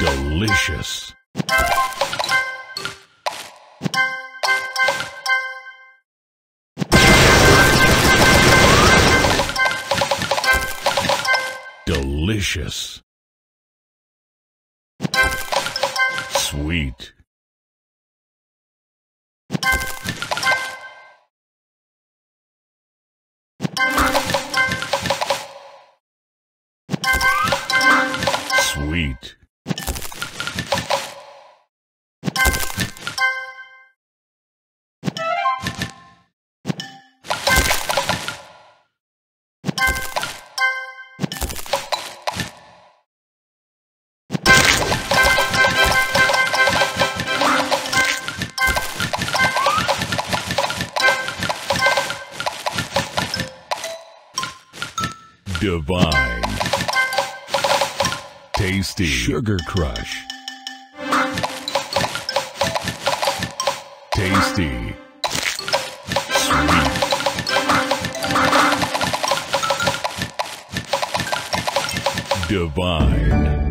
Delicious. Delicious. Sweet. Sweet. Divine. Tasty. Sugar Crush. Tasty. Sweet. Divine.